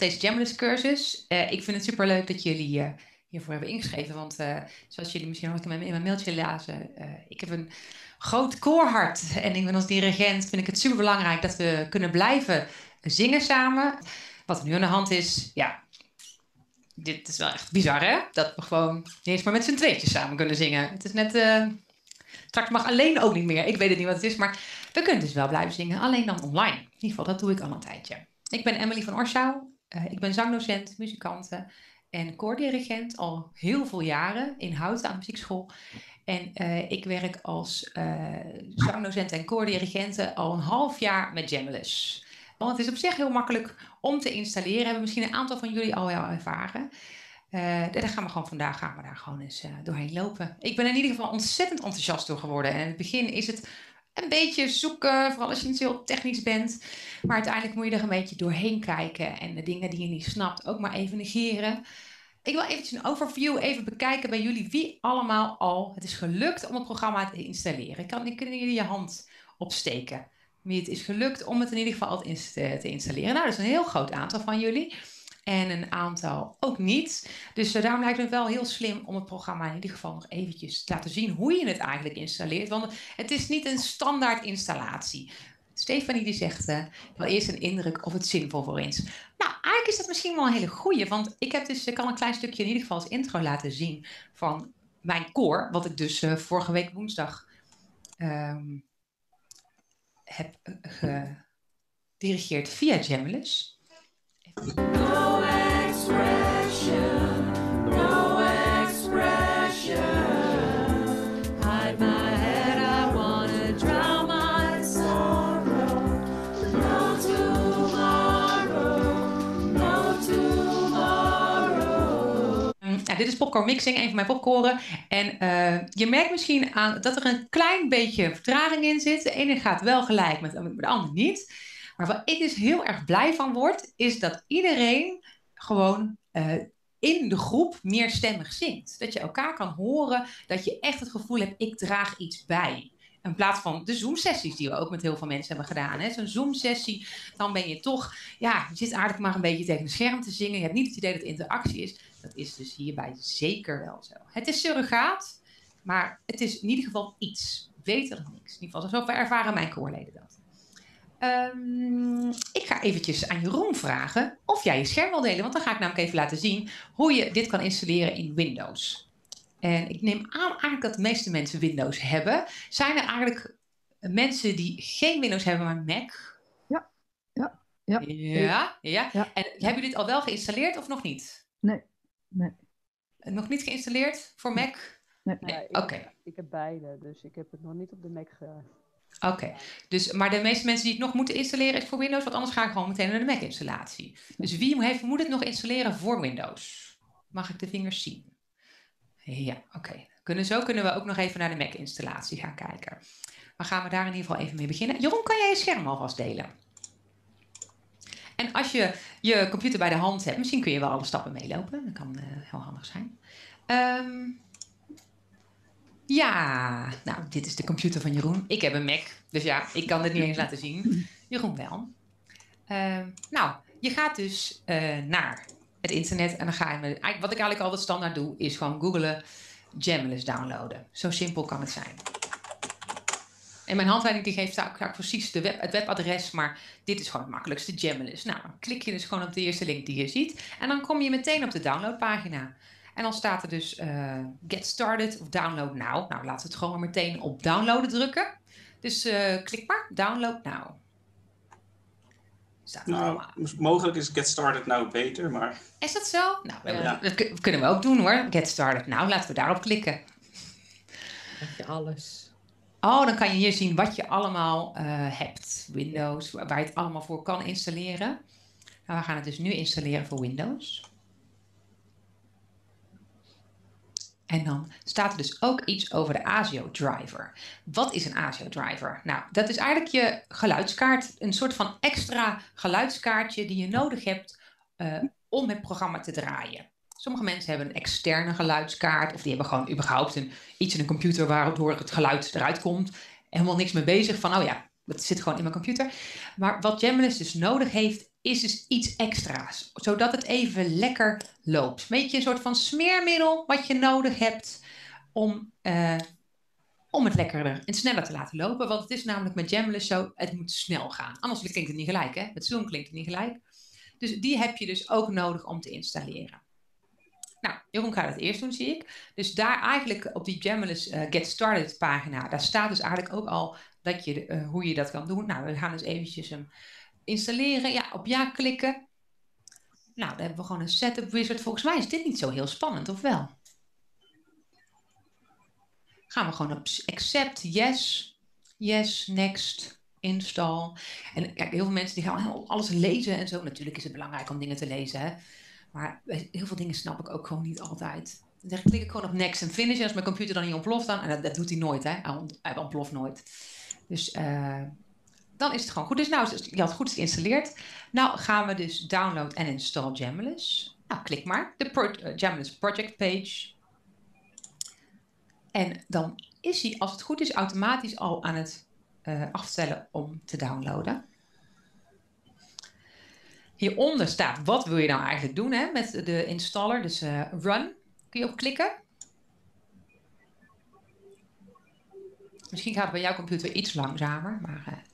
deze Jamless cursus. Eh, ik vind het super leuk dat jullie uh, hiervoor hebben ingeschreven. Want zoals jullie misschien ook in mijn, in mijn mailtje lazen, ik heb een groot koorhart. En ik ben als dirigent vind ik het super belangrijk dat we kunnen blijven zingen samen. Wat er nu aan de hand is, ja, dit is wel echt bizar hè? Dat we gewoon niet eens maar met z'n tweetjes samen kunnen zingen. Het is net, straks mag alleen ook niet meer. Ik weet het niet wat het is, maar we kunnen dus wel blijven zingen, alleen dan online. In ieder geval, dat doe ik al een tijdje. Ik ben Emily van Orschau. Uh, ik ben zangdocent, muzikante en koordirigent al heel veel jaren in Houten aan de muziekschool. En uh, ik werk als uh, zangdocent en koordirigente al een half jaar met Jamless. Want het is op zich heel makkelijk om te installeren. Hebben misschien een aantal van jullie al wel ervaren. Daar gaan we gewoon vandaag gaan we daar gewoon eens doorheen lopen. Ik ben in ieder geval ontzettend enthousiast door geworden. En in het begin is het een beetje zoeken, vooral als je niet heel technisch bent. Maar uiteindelijk moet je er een beetje doorheen kijken en de dingen die je niet snapt ook maar even negeren. Ik wil eventjes een overview even bekijken bij jullie wie allemaal al het is gelukt om het programma te installeren. Kan, kunnen jullie je hand opsteken? Wie het is gelukt om het in ieder geval te installeren. Nou, dat is een heel groot aantal van jullie en een aantal ook niet. Dus uh, daarom lijkt het wel heel slim om het programma in ieder geval nog eventjes te laten zien hoe je het eigenlijk installeert. Want het is niet een standaard installatie. Stefanie die zegt, uh, wil eerst een indruk of het zinvol voor is. Nou, eigenlijk is dat misschien wel een hele goeie. Want ik heb dus, ik kan een klein stukje in ieder geval als intro laten zien van mijn koor. Wat ik dus vorige week woensdag um, heb gedirigeerd via Jamulus. No expression, no expression. Hide my head, I wanna drown my sorrow. Dit is popcorn mixing, een van mijn popcornen. En uh, je merkt misschien aan dat er een klein beetje vertraging in zit. De ene gaat wel gelijk met de andere niet. Maar waar ik dus heel erg blij van word, is dat iedereen gewoon uh, in de groep meerstemmig zingt. Dat je elkaar kan horen, dat je echt het gevoel hebt, ik draag iets bij. In plaats van de Zoom-sessies die we ook met heel veel mensen hebben gedaan. Zo'n Zoom-sessie, dan ben je toch, ja, je zit aardig maar een beetje tegen het scherm te zingen. Je hebt niet het idee dat interactie is. Dat is dus hierbij zeker wel zo. Het is surrogaat, maar het is in ieder geval iets. Beter dan niks. In ieder geval, zo ervaren mijn koorleden dat. Um, ik ga eventjes aan Jeroen vragen of jij je scherm wil delen. Want dan ga ik namelijk even laten zien hoe je dit kan installeren in Windows. En ik neem aan eigenlijk dat de meeste mensen Windows hebben. Zijn er eigenlijk mensen die geen Windows hebben, maar Mac? Ja, ja, ja. Ja, ja. ja. En hebben jullie dit al wel geïnstalleerd of nog niet? Nee, nee. Nog niet geïnstalleerd voor Mac? Nee. nee. Oké. Ik heb beide, dus ik heb het nog niet op de Mac gedaan. Oké, dus, maar de meeste mensen die het nog moeten installeren is voor Windows, want anders ga ik gewoon meteen naar de Mac-installatie. Dus wie heeft, moet het nog installeren voor Windows? Mag ik de vingers zien? Ja, oké. Kunnen, zo kunnen we ook nog even naar de Mac-installatie gaan kijken. Maar gaan we daar in ieder geval even mee beginnen. Jeroen, kan jij je scherm alvast delen? En als je je computer bij de hand hebt, misschien kun je wel alle stappen meelopen. Dat kan uh, heel handig zijn. Um, ja, nou, dit is de computer van Jeroen. Ik heb een Mac, dus ja, ik kan dit niet eens laten zien. Jeroen wel. Uh, nou, je gaat dus uh, naar het internet en dan ga je met... Wat ik eigenlijk altijd standaard doe, is gewoon googlen Jamless downloaden. Zo simpel kan het zijn. En mijn handleiding die geeft ook precies de web, het webadres, maar dit is gewoon het makkelijkste, Jamless. Nou, dan klik je dus gewoon op de eerste link die je ziet en dan kom je meteen op de downloadpagina. En dan staat er dus uh, get started of download now. Nou, laten we het gewoon maar meteen op downloaden drukken. Dus uh, klik maar, download now. Staat nou, mogelijk is get started now beter, maar... Is dat zo? Nou, ja. dat kunnen we ook doen hoor. Get started now, laten we daarop klikken. heb je alles. Oh, dan kan je hier zien wat je allemaal uh, hebt. Windows, waar je het allemaal voor kan installeren. Nou, we gaan het dus nu installeren voor Windows. En dan staat er dus ook iets over de ASIO driver. Wat is een ASIO driver? Nou, dat is eigenlijk je geluidskaart. Een soort van extra geluidskaartje die je nodig hebt uh, om het programma te draaien. Sommige mensen hebben een externe geluidskaart. Of die hebben gewoon überhaupt een, iets in een computer waardoor het geluid eruit komt. Helemaal niks mee bezig van, oh ja, dat zit gewoon in mijn computer. Maar wat Gemini dus nodig heeft, is dus iets extra's, zodat het even lekker loopt. Een beetje een soort van smeermiddel wat je nodig hebt om, uh, om het lekkerder en sneller te laten lopen. Want het is namelijk met Jamless zo, het moet snel gaan. Anders klinkt het niet gelijk, hè? Met Zoom klinkt het niet gelijk. Dus die heb je dus ook nodig om te installeren. Nou, Jeroen gaat het eerst doen, zie ik. Dus daar eigenlijk op die Jamless uh, Get Started pagina, daar staat dus eigenlijk ook al dat je, uh, hoe je dat kan doen. Nou, we gaan dus eventjes hem installeren. Ja, op ja klikken. Nou, dan hebben we gewoon een setup wizard. Volgens mij is dit niet zo heel spannend, of wel? Gaan we gewoon op accept, yes, yes, next, install. En kijk, heel veel mensen die gaan alles lezen en zo. Natuurlijk is het belangrijk om dingen te lezen, hè. Maar heel veel dingen snap ik ook gewoon niet altijd. Dan klik ik gewoon op next en finish. En als mijn computer dan niet ontploft dan, en dat, dat doet hij nooit, hè. Hij ontploft nooit. Dus uh, dan is het gewoon goed. Dus nou, je had goed geïnstalleerd. Nou gaan we dus download en install Jamulus. Nou, klik maar. De pro uh, Jamulus project page. En dan is hij, als het goed is, automatisch al aan het uh, afstellen om te downloaden. Hieronder staat, wat wil je nou eigenlijk doen hè, met de installer? Dus uh, run, kun je op klikken. Misschien gaat het bij jouw computer iets langzamer, maar...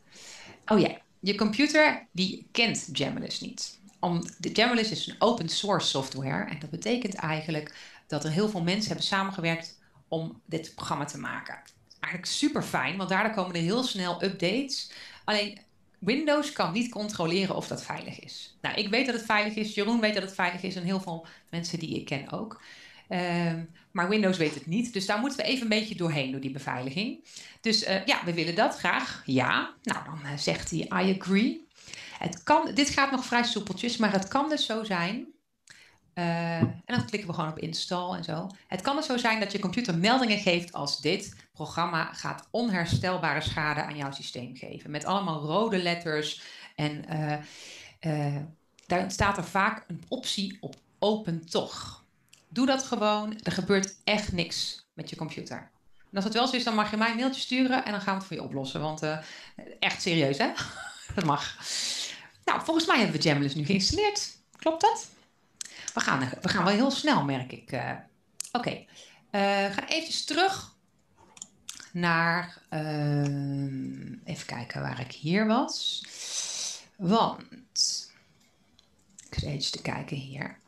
Oh ja, je computer die kent Jamulus niet. Om, de Jamulus is een open source software en dat betekent eigenlijk dat er heel veel mensen hebben samengewerkt om dit programma te maken. Eigenlijk super fijn, want daardoor komen er heel snel updates. Alleen Windows kan niet controleren of dat veilig is. Nou, ik weet dat het veilig is, Jeroen weet dat het veilig is en heel veel mensen die ik ken ook. Uh, maar Windows weet het niet. Dus daar moeten we even een beetje doorheen, door die beveiliging. Dus uh, ja, we willen dat graag. Ja. Nou, dan uh, zegt hij I agree. Het kan, dit gaat nog vrij soepeltjes, maar het kan dus zo zijn. Uh, en dan klikken we gewoon op install en zo. Het kan dus zo zijn dat je computer meldingen geeft als dit programma gaat onherstelbare schade aan jouw systeem geven. Met allemaal rode letters. En daar staat er vaak een optie op open toch. Doe dat gewoon. Er gebeurt echt niks met je computer. En als het wel zo is, dan mag je mij een mailtje sturen en dan gaan we het voor je oplossen. Want uh, echt serieus, hè? dat mag. Nou, volgens mij hebben we Jamulus nu geïnstalleerd. Klopt dat? We gaan, we gaan wel heel snel, merk ik. Uh, Oké, uh, ga eventjes terug naar... even kijken waar ik hier was. Want... Ik zit even te kijken hier.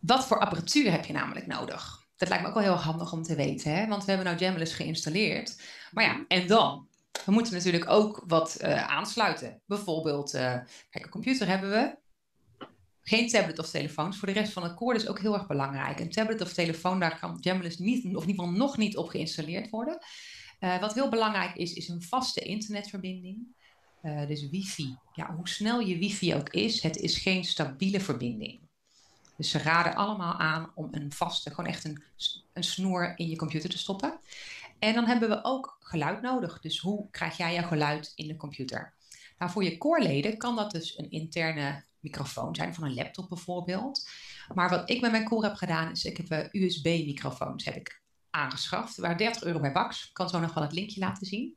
Wat voor apparatuur heb je namelijk nodig? Dat lijkt me ook wel heel handig om te weten, hè? want we hebben nou Jamulus geïnstalleerd. Maar ja, en dan? We moeten natuurlijk ook wat uh, aansluiten. Bijvoorbeeld, uh, kijk, een computer hebben we. Geen tablet of telefoons. Voor de rest van het core is ook heel erg belangrijk. Een tablet of telefoon, daar kan Jamulus niet, of in ieder geval nog niet op geïnstalleerd worden. Uh, wat heel belangrijk is, is een vaste internetverbinding. Uh, dus wifi. Ja, hoe snel je wifi ook is, het is geen stabiele verbinding. Dus ze raden allemaal aan om een vaste, gewoon echt een, een snoer in je computer te stoppen. En dan hebben we ook geluid nodig. Dus hoe krijg jij jouw geluid in de computer? Nou, voor je core-leden kan dat dus een interne microfoon zijn, van een laptop bijvoorbeeld. Maar wat ik met mijn core heb gedaan, is ik heb uh, USB-microfoons heb ik aangeschaft. Waar 30 euro bij Bax. Ik kan zo nog wel het linkje laten zien.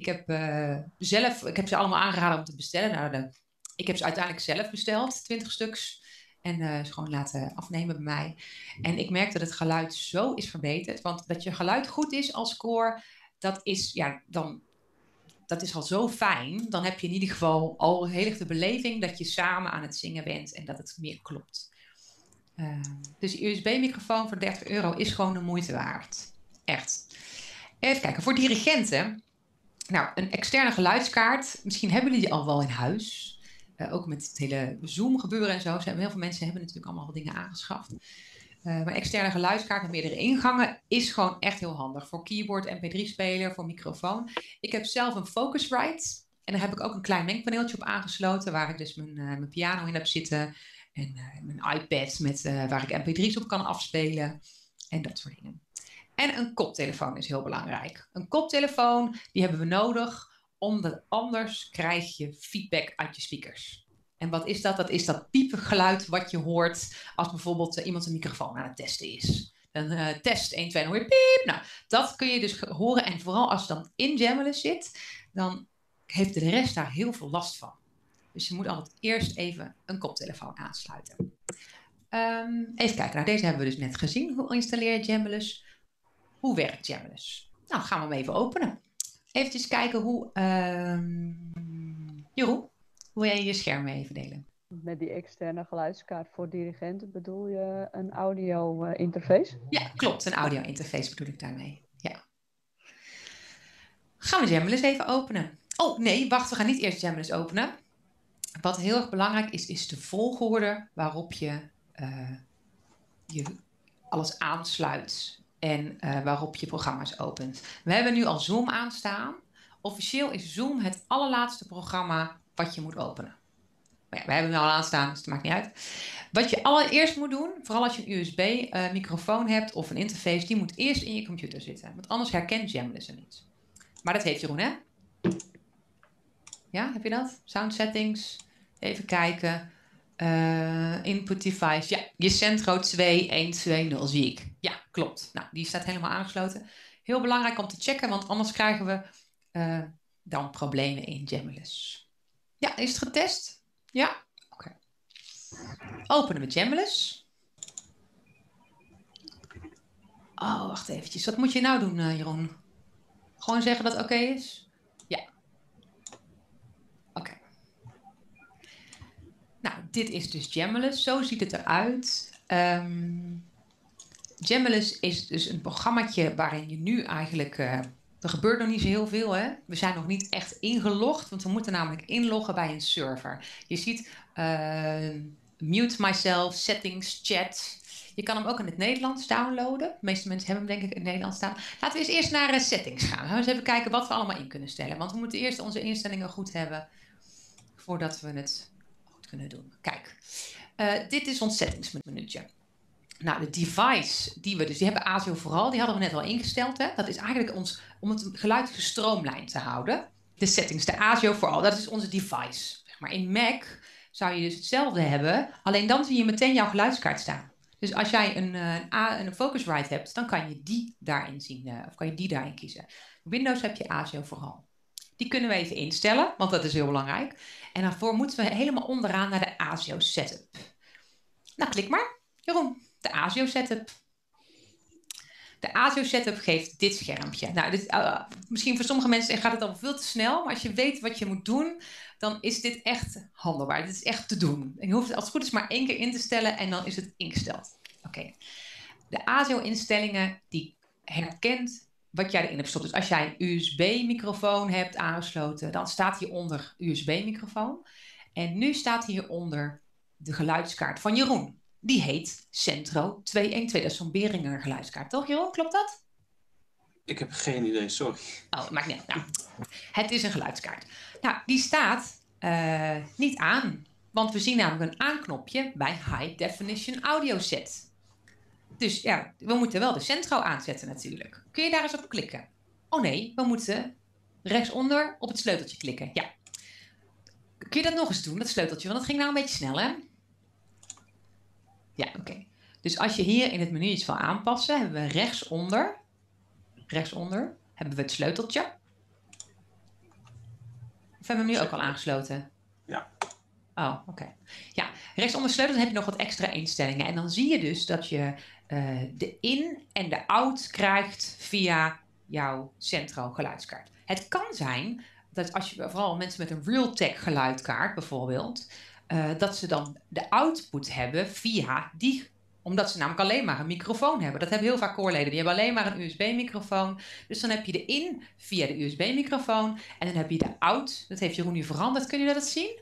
Ik heb uh, zelf, ik heb ze allemaal aangeraden om te bestellen. Nou, de, ik heb ze uiteindelijk zelf besteld, 20 stuks. En uh, ze gewoon laten afnemen bij mij. En ik merk dat het geluid zo is verbeterd. Want dat je geluid goed is als koor, dat is, ja, dan, dat is al zo fijn. Dan heb je in ieder geval al heel erg de beleving dat je samen aan het zingen bent en dat het meer klopt. Uh, dus USB-microfoon voor 30 euro is gewoon de moeite waard. Echt. Even kijken, voor dirigenten. Nou, een externe geluidskaart. Misschien hebben jullie die al wel in huis. Uh, ook met het hele Zoom gebeuren en zo. Heel veel mensen hebben natuurlijk allemaal dingen aangeschaft. Uh, maar externe geluidskaart met meerdere ingangen is gewoon echt heel handig. Voor keyboard, mp3-speler, voor microfoon. Ik heb zelf een Focusrite. En daar heb ik ook een klein mengpaneeltje op aangesloten. Waar ik dus mijn, uh, mijn piano in heb zitten. En mijn iPad met, waar ik mp3's op kan afspelen. En dat soort dingen. En een koptelefoon is heel belangrijk. Een koptelefoon, die hebben we nodig omdat anders krijg je feedback uit je speakers. En wat is dat? Dat is dat piepgeluid wat je hoort als bijvoorbeeld uh, iemand een microfoon aan het testen is. Dan uh, test 1, 2, dan hoor je piep. Nou, dat kun je dus horen. En vooral als het dan in Jamulus zit, dan heeft de rest daar heel veel last van. Dus je moet altijd eerst even een koptelefoon aansluiten. Ehm, even kijken, nou deze hebben we dus net gezien. Hoe installeer je Jamulus? Hoe werkt Jamulus? Nou, gaan we hem even openen. Even kijken hoe... Uh, Jeroen, hoe jij je scherm even delen? Met die externe geluidskaart voor dirigenten bedoel je een audio uh, interface? Ja, klopt. Een audio interface bedoel ik daarmee. Ja. Gaan we Jamulus even openen. Oh, nee, wacht. We gaan niet eerst Jamulus openen. Wat heel erg belangrijk is, is de volgorde waarop je, uh, je alles aansluit en uh, waarop je programma's opent. We hebben nu al Zoom aanstaan. Officieel is Zoom het allerlaatste programma wat je moet openen. Maar ja, wij hebben hem al aanstaan, dus het maakt niet uit. Wat je allereerst moet doen, vooral als je een USB-microfoon uh, hebt of een interface, die moet eerst in je computer zitten. Want anders herkent Jamless er niet. Maar dat heeft Jeroen, hè? Ja, heb je dat? Sound settings. Even kijken. Uh, input device. Ja, je Centro 2120 zie ik. Ja, klopt. Nou, die staat helemaal aangesloten. Heel belangrijk om te checken, want anders krijgen we uh, dan problemen in Jamulus. Ja, is het getest? Ja? Oké. Openen we Jamulus. Oh, wacht eventjes. Wat moet je nou doen, uh, Jeroen? Gewoon zeggen dat oké is? Ja. Oké. Okay. Nou, dit is dus Jamulus. Zo ziet het eruit. Um, Jamulus is dus een programmaatje waarin je nu eigenlijk... Uh, er gebeurt nog niet zo heel veel, hè? We zijn nog niet echt ingelogd, want we moeten namelijk inloggen bij een server. Je ziet uh, mute myself, settings, chat. Je kan hem ook in het Nederlands downloaden. De meeste mensen hebben hem denk ik in het Nederlands staan. Laten we eens eerst naar uh, settings gaan. Gaan we eens even kijken wat we allemaal in kunnen stellen. Want we moeten eerst onze instellingen goed hebben voordat we het kunnen doen. Kijk, uh, dit is ons settingsmenuutje. Nou, de device die we dus, die hebben ASIO vooral, die hadden we net al ingesteld. Hè? Dat is eigenlijk ons, om het geluid gestroomlijnd te houden. De settings, de ASIO vooral, dat is onze device. Maar in Mac zou je dus hetzelfde hebben, alleen dan zie je meteen jouw geluidskaart staan. Dus als jij een, een, een Focusrite hebt, dan kan je die daarin zien, uh, of kan je die daarin kiezen. Windows heb je ASIO vooral. Die kunnen we even instellen, want dat is heel belangrijk. En daarvoor moeten we helemaal onderaan naar de ASIO setup. Nou, klik maar. Jeroen de ASIO setup. De ASIO setup geeft dit schermpje. Nou, dit, uh, misschien voor sommige mensen gaat het al veel te snel, maar als je weet wat je moet doen, dan is dit echt handelbaar. Dit is echt te doen. En je hoeft het als het goed is maar één keer in te stellen en dan is het ingesteld. Oké. De ASIO-instellingen die herkent wat jij erin hebt gestopt. Dus als jij een USB-microfoon hebt aangesloten, dan staat hieronder USB-microfoon. En nu staat hieronder de geluidskaart van Jeroen. Die heet Centro 212. Dat is zo'n Beringer geluidskaart, toch Jeroen? Klopt dat? Ik heb geen idee, sorry. Oh, maakt niet uit. Nou, het is een geluidskaart. Nou, die staat uh, niet aan. Want we zien namelijk een aanknopje bij High Definition Audio Set. Dus ja, we moeten wel de Centro aanzetten natuurlijk. Kun je daar eens op klikken? Oh nee, we moeten rechtsonder op het sleuteltje klikken. Ja. Kun je dat nog eens doen, dat sleuteltje? Want dat ging nou een beetje snel, hè? Ja, oké. Okay. Dus als je hier in het menu iets wil aanpassen, hebben we rechtsonder, rechtsonder, hebben we het sleuteltje. Of hebben we hem nu ook al aangesloten? Ja. Oh, oké. Okay. Ja, rechtsonder sleutel heb je nog wat extra instellingen. En dan zie je dus dat je uh, de in- en de out krijgt via jouw centro geluidskaart. Het kan zijn dat als je vooral mensen met een Realtek geluidkaart bijvoorbeeld, uh, dat ze dan de output hebben via die omdat ze namelijk alleen maar een microfoon hebben. Dat hebben heel vaak koorleden. Die hebben alleen maar een USB-microfoon. Dus dan heb je de in via de USB-microfoon. En dan heb je de out. Dat heeft Jeroen nu veranderd. Kun je dat zien?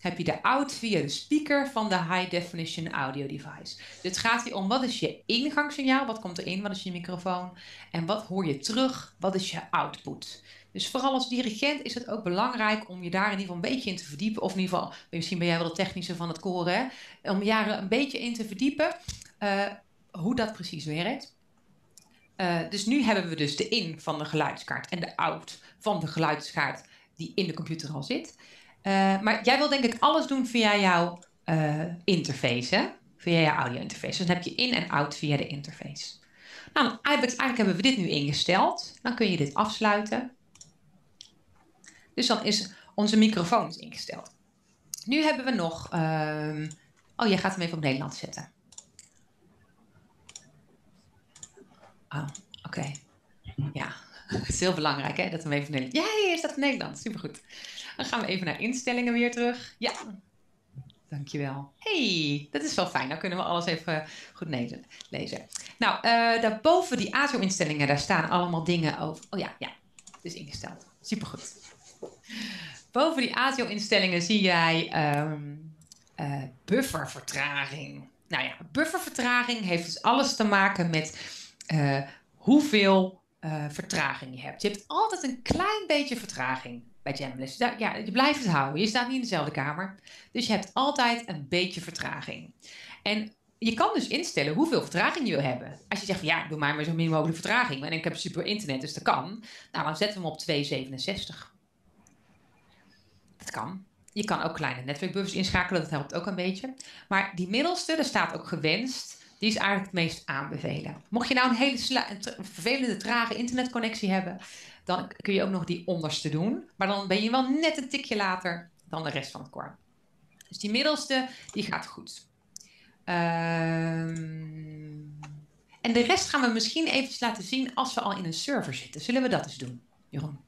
Heb je de out via de speaker van de high definition audio device. Dus het gaat hier om wat is je ingangssignaal? Wat komt erin? Wat is je microfoon? En wat hoor je terug? Wat is je output? Dus vooral als dirigent is het ook belangrijk om je daar in ieder geval een beetje in te verdiepen. Of in ieder geval, misschien ben jij wel de technische van het koren, hè? om je er een beetje in te verdiepen uh, hoe dat precies werkt. Uh, dus nu hebben we dus de in van de geluidskaart en de out van de geluidskaart die in de computer al zit. Uh, maar jij wil denk ik alles doen via jouw interface, hè? via jouw audio interface. Dus dan heb je in en out via de interface. Nou, eigenlijk, eigenlijk hebben we dit nu ingesteld. Dan kun je dit afsluiten. Dus dan is onze microfoon is ingesteld. Nu hebben we nog. ehm, oh, jij gaat hem even op Nederlands zetten. Oh, oké. Ja, het is heel belangrijk hè, dat hem even op Nederlands. Ja, hier staat op Nederlands. Supergoed. Dan gaan we even naar instellingen weer terug. Ja, dankjewel. hey, dat is wel fijn. Dan kunnen we alles even goed lezen. Nou, eh daarboven die ASO-instellingen, daar staan allemaal dingen over. Oh ja, ja, het is ingesteld. Supergoed. Boven die ASIO-instellingen zie jij ehm, eh, buffervertraging. Nou ja, buffervertraging heeft dus alles te maken met eh, hoeveel vertraging je hebt. Je hebt altijd een klein beetje vertraging bij Jamless. Ja, je blijft het houden. Je staat niet in dezelfde kamer. Dus je hebt altijd een beetje vertraging. En je kan dus instellen hoeveel vertraging je wil hebben. Als je zegt van ja, doe maar maar zo min mogelijk vertraging. En ik heb super internet, dus dat kan. Nou, dan zetten we hem op 267. Dat kan. Je kan ook kleine netwerkbuffers inschakelen, dat helpt ook een beetje. Maar die middelste, daar staat ook gewenst, die is eigenlijk het meest aanbevelen. Mocht je nou een hele vervelende, trage internetconnectie hebben, dan kun je ook nog die onderste doen. Maar dan ben je wel net een tikje later dan de rest van het core. Dus die middelste, die gaat goed. Ehm, en de rest gaan we misschien eventjes laten zien als we al in een server zitten. Zullen we dat eens doen, Jeroen?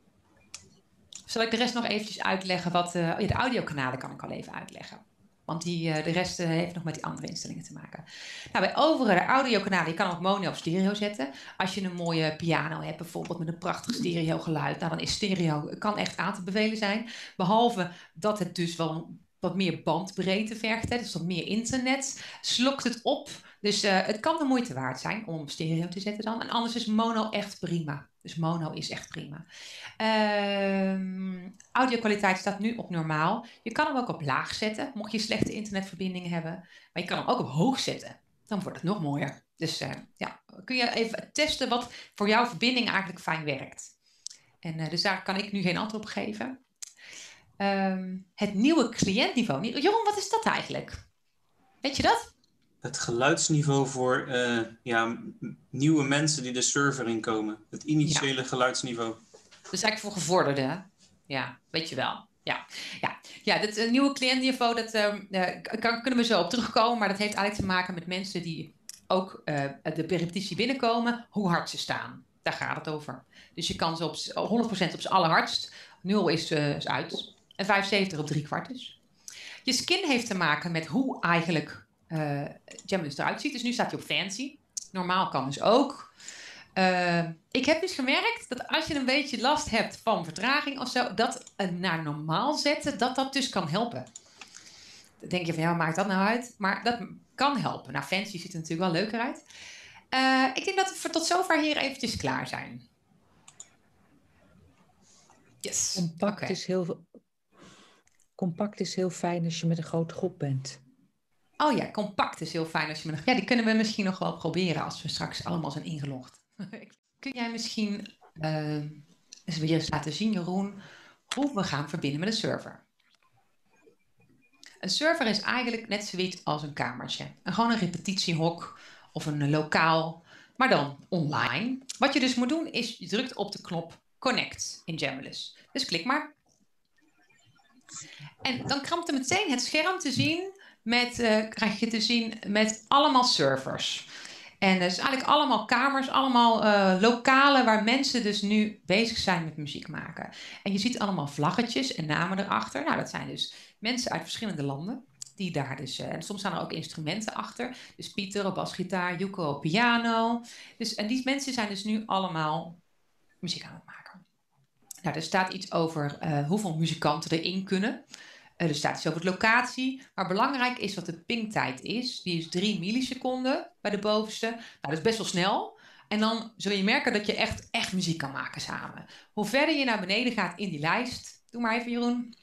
Zal ik de rest nog eventjes uitleggen wat... eh, oh ja, de audiokanalen kan ik al even uitleggen. Want die, eh, de rest eh, heeft nog met die andere instellingen te maken. Nou, bij overige audiokanalen, je kan ook mono of stereo zetten. Als je een mooie piano hebt, bijvoorbeeld met een prachtig stereo geluid. Nou, dan is stereo, kan echt aan te bevelen zijn. Behalve dat het dus wel wat meer bandbreedte vergt. Hè, dus wat meer internet. Slokt het op. Dus eh, het kan de moeite waard zijn om stereo te zetten dan. En anders is mono echt prima. Dus mono is echt prima. Ehm audiokwaliteit staat nu op normaal. Je kan hem ook op laag zetten, mocht je slechte internetverbindingen hebben. Maar je kan hem ook op hoog zetten. Dan wordt het nog mooier. Dus eh, ja, kun je even testen wat voor jouw verbinding eigenlijk fijn werkt. En eh, dus daar kan ik nu geen antwoord op geven. Ehm, het nieuwe cliëntniveau. Jeroen, wat is dat eigenlijk? Weet je dat? Het geluidsniveau voor eh, ja, nieuwe mensen die de server inkomen. Het initiële geluidsniveau. Dus eigenlijk voor gevorderden. hè? Ja, weet je wel. Ja, ja. ja het eh, nieuwe cliëntniveau, dat ehm, eh, kan, kunnen we zo op terugkomen. Maar dat heeft eigenlijk te maken met mensen die ook de repetitie binnenkomen, hoe hard ze staan. Daar gaat het over. Dus je kan ze op z- 100% op z'n allerhardst. 0 is, is uit. En 75 op drie kwart is. Je skin heeft te maken met hoe eigenlijk Gemini eruit ziet. Dus nu staat hij op fancy. Normaal kan dus ook. Eh, ik heb dus gemerkt dat als je een beetje last hebt van vertraging of zo, dat naar normaal zetten, dat dat dus kan helpen. Dan denk je van ja, maakt dat nou uit? Maar dat kan helpen. Nou, fancy ziet er natuurlijk wel leuker uit. Eh, ik denk dat we voor tot zover hier eventjes klaar zijn. Yes. Compact, is heel, compact is heel fijn als je met een grote groep bent. Oh ja, compact is heel fijn als je me nog. Ja, die kunnen we misschien nog wel proberen als we straks allemaal zijn ingelogd. Kun jij misschien eh, eens weer eens laten zien, Jeroen, hoe we gaan verbinden met een server? Een server is eigenlijk net zoiets als een kamertje. En gewoon een repetitiehok of een lokaal, maar dan online. Wat je dus moet doen is, je drukt op de knop Connect in Jamulus. Dus klik maar. En dan krampt er meteen het scherm te zien met, eh, krijg je te zien met allemaal servers. En dus eigenlijk allemaal kamers, allemaal eh, lokalen waar mensen dus nu bezig zijn met muziek maken. En je ziet allemaal vlaggetjes en namen erachter. Nou, dat zijn dus mensen uit verschillende landen. Die daar dus, eh, en soms staan er ook instrumenten achter. Dus Pieter op basgitaar, Yuko op piano. Dus, en die mensen zijn dus nu allemaal muziek aan het maken. Nou, er staat iets over hoeveel muzikanten erin kunnen. Eh, er staat iets over de locatie. Maar belangrijk is wat de pingtijd is. Die is 3 milliseconden bij de bovenste. Nou, dat is best wel snel. En dan zul je merken dat je echt, echt muziek kan maken samen. Hoe verder je naar beneden gaat in die lijst. Doe maar even, Jeroen.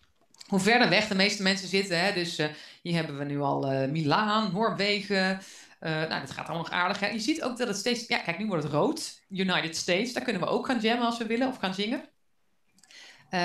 Hoe verder weg de meeste mensen zitten. Hè? Dus eh, hier hebben we nu al eh Milaan, Noorwegen. Nou, dat gaat allemaal nog aardig. Hè? Je ziet ook dat het steeds... Ja, kijk, nu wordt het rood. United States. Daar kunnen we ook gaan jammen als we willen. Of gaan zingen. Eh,